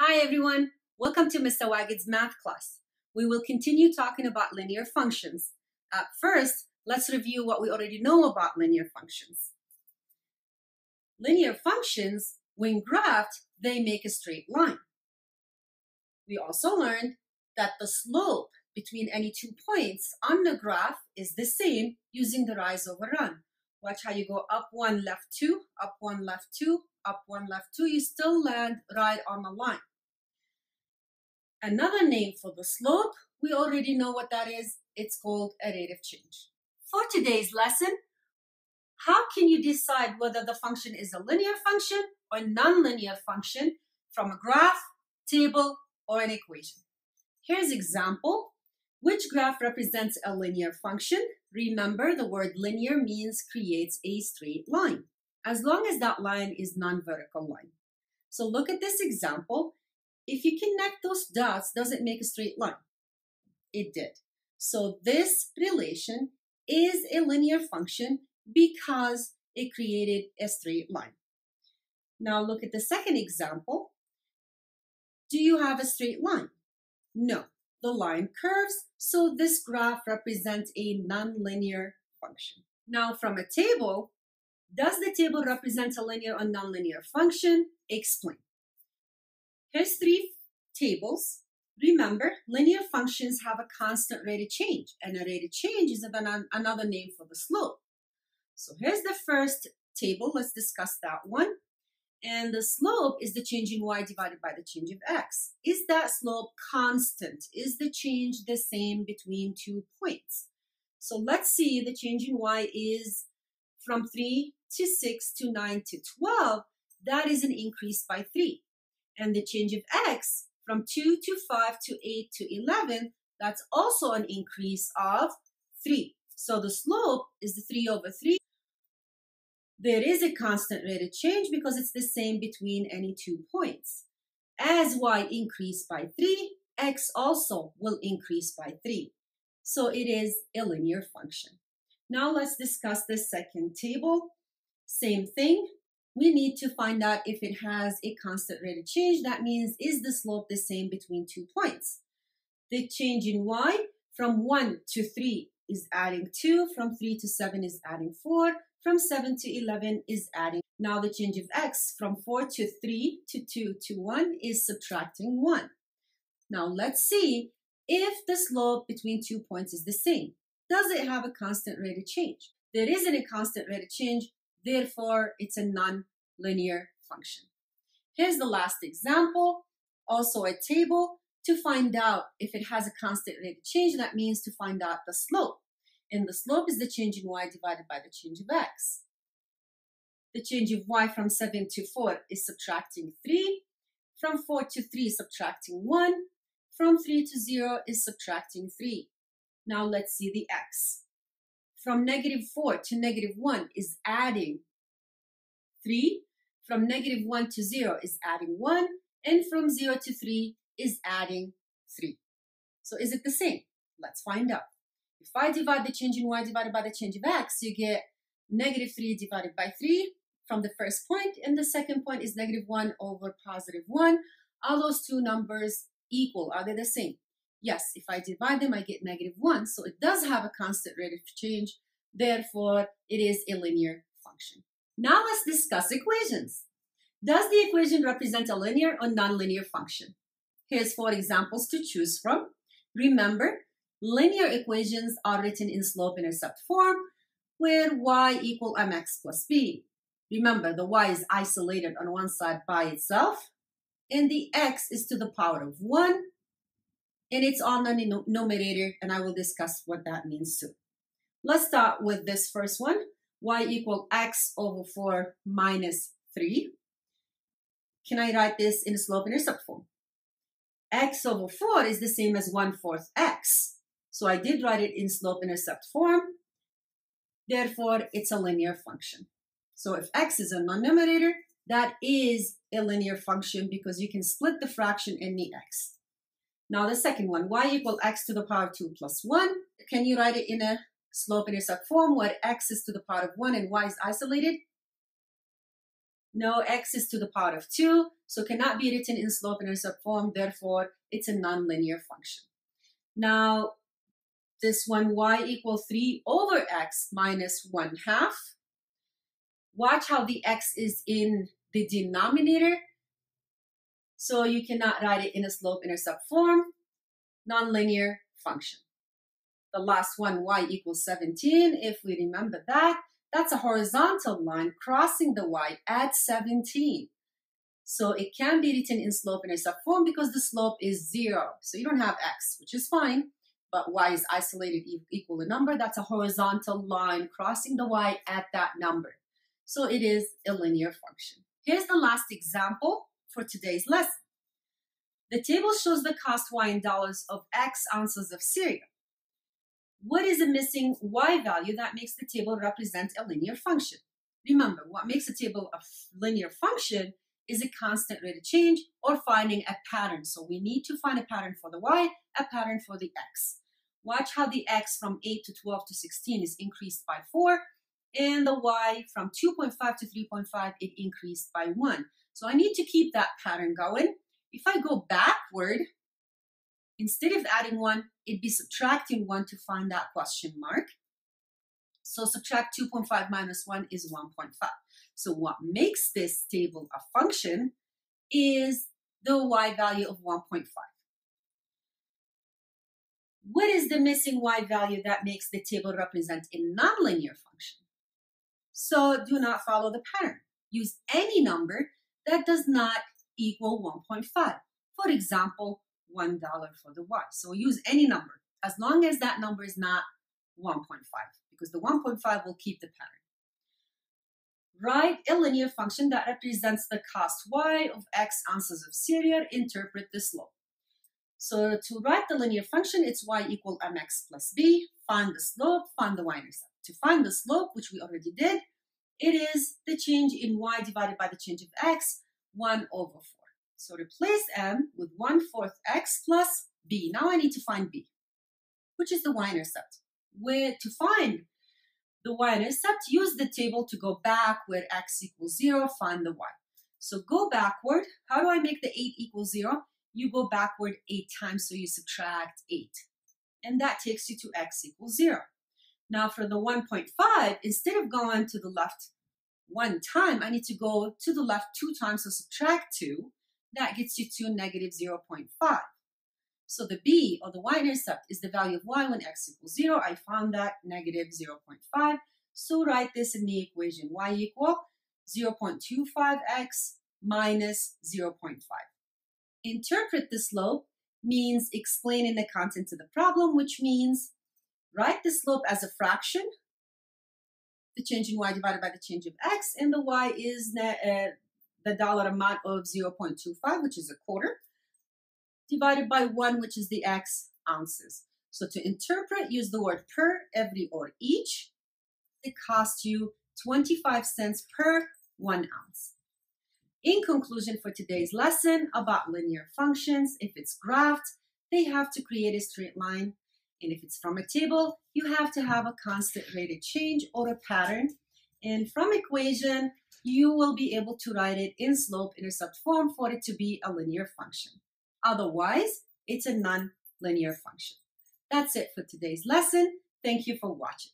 Hi everyone, welcome to Mr. Sawaged's math class. We will continue talking about linear functions. At first, let's review what we already know about linear functions. Linear functions, when graphed, they make a straight line. We also learned that the slope between any two points on the graph is the same using the rise over run. Watch how you go up one, left two, up one, left two, up one, left two. You still land right on the line. Another name for the slope, we already know what that is. It's called a rate of change. For today's lesson, how can you decide whether the function is a linear function or nonlinear function from a graph, table, or an equation? Here's example. Which graph represents a linear function? Remember, the word linear means creates a straight line, as long as that line is non-vertical line. So look at this example. If you connect those dots, does it make a straight line? It did. So this relation is a linear function because it created a straight line. Now look at the second example. Do you have a straight line? No the line curves, so this graph represents a nonlinear function. Now from a table, does the table represent a linear or nonlinear function? Explain. Here's three tables. Remember, linear functions have a constant rate of change, and a rate of change is another name for the slope. So here's the first table. Let's discuss that one. And the slope is the change in y divided by the change of x. Is that slope constant? Is the change the same between two points? So let's see the change in y is from 3 to 6 to 9 to 12. That is an increase by 3. And the change of x from 2 to 5 to 8 to 11, that's also an increase of 3. So the slope is the 3 over 3 there is a constant rate of change because it's the same between any two points. As y increase by 3, x also will increase by 3. So it is a linear function. Now let's discuss the second table. Same thing. We need to find out if it has a constant rate of change. That means, is the slope the same between two points? The change in y from 1 to 3 is adding 2, from 3 to 7 is adding 4, from 7 to 11 is adding. Now the change of x from 4 to 3 to 2 to 1 is subtracting 1. Now let's see if the slope between two points is the same. Does it have a constant rate of change? There isn't a constant rate of change, therefore it's a non-linear function. Here's the last example, also a table. To find out if it has a constant rate of change, that means to find out the slope and the slope is the change in y divided by the change of x. The change of y from 7 to 4 is subtracting 3. From 4 to 3 subtracting 1. From 3 to 0 is subtracting 3. Now let's see the x. From negative 4 to negative 1 is adding 3. From negative 1 to 0 is adding 1. And from 0 to 3 is adding 3. So is it the same? Let's find out. If I divide the change in y divided by the change of x, you get negative 3 divided by 3 from the first point, and the second point is negative 1 over positive 1. Are those two numbers equal? Are they the same? Yes, if I divide them, I get negative 1. So it does have a constant rate of change. Therefore, it is a linear function. Now let's discuss equations. Does the equation represent a linear or nonlinear function? Here's four examples to choose from. Remember, linear equations are written in slope-intercept form, where y equal mx plus b. Remember, the y is isolated on one side by itself, and the x is to the power of 1, and it's on the numerator, and I will discuss what that means soon. Let's start with this first one, y equal x over 4 minus 3. Can I write this in slope-intercept form? x over 4 is the same as 1 fourth x. So I did write it in slope-intercept form. Therefore, it's a linear function. So if x is a non-numerator, that is a linear function because you can split the fraction in the x. Now the second one, y equal x to the power of 2 plus 1. Can you write it in a slope-intercept form where x is to the power of 1 and y is isolated? No, x is to the power of 2, so cannot be written in slope-intercept form. Therefore, it's a nonlinear function. Now, this one y equals 3 over x minus 1 half. Watch how the x is in the denominator. So you cannot write it in a slope-intercept form. Nonlinear function. The last one, y equals 17, if we remember that. That's a horizontal line crossing the y at 17. So it can be written in slope-intercept form because the slope is zero. So you don't have x, which is fine, but y is isolated equal a number. That's a horizontal line crossing the y at that number. So it is a linear function. Here's the last example for today's lesson. The table shows the cost y in dollars of x ounces of cereal what is a missing y value that makes the table represent a linear function? Remember, what makes a table a linear function is a constant rate of change or finding a pattern. So we need to find a pattern for the y, a pattern for the x. Watch how the x from 8 to 12 to 16 is increased by 4, and the y from 2.5 to 3.5, it increased by 1. So I need to keep that pattern going. If I go backward, Instead of adding one, it'd be subtracting one to find that question mark. So subtract 2.5 minus 1 is 1.5. So what makes this table a function is the y value of 1.5. What is the missing y value that makes the table represent a nonlinear function? So do not follow the pattern. Use any number that does not equal 1.5. For example, $1 for the y. So use any number as long as that number is not 1.5 because the 1.5 will keep the pattern. Write a linear function that represents the cost y of x ounces of cereal. Interpret the slope. So to write the linear function, it's y equal mx plus b. Find the slope, find the y-intercept. To find the slope, which we already did, it is the change in y divided by the change of x, 1 over 4. So replace m with 1 fourth x plus b. Now I need to find b, which is the y-intercept. Where to find the y-intercept, use the table to go back where x equals 0, find the y. So go backward. How do I make the 8 equal 0? You go backward 8 times, so you subtract 8. And that takes you to x equals 0. Now for the 1.5, instead of going to the left one time, I need to go to the left two times, so subtract 2 that gets you to negative 0.5. So the b, or the y-intercept, is the value of y when x equals 0. I found that negative 0.5. So write this in the equation. y equal 0.25x minus 0.5. Interpret the slope means explaining the content of the problem, which means write the slope as a fraction, the change in y divided by the change of x, and the y is uh, the dollar amount of 0.25, which is a quarter, divided by 1, which is the x ounces. So to interpret, use the word per, every, or each. It costs you 25 cents per one ounce. In conclusion for today's lesson about linear functions, if it's graphed, they have to create a straight line. And if it's from a table, you have to have a constant rate of change or a pattern. And from equation, you will be able to write it in slope-intercept form for it to be a linear function. Otherwise, it's a non-linear function. That's it for today's lesson. Thank you for watching.